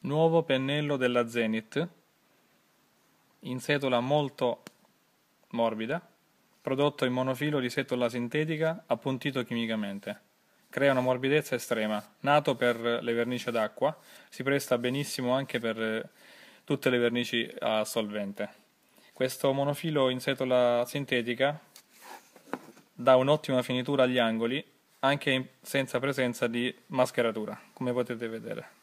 Nuovo pennello della Zenith in setola molto morbida, prodotto in monofilo di setola sintetica appuntito chimicamente. Crea una morbidezza estrema, nato per le vernici d'acqua, si presta benissimo anche per eh, tutte le vernici a solvente. Questo monofilo in setola sintetica dà un'ottima finitura agli angoli anche senza presenza di mascheratura, come potete vedere.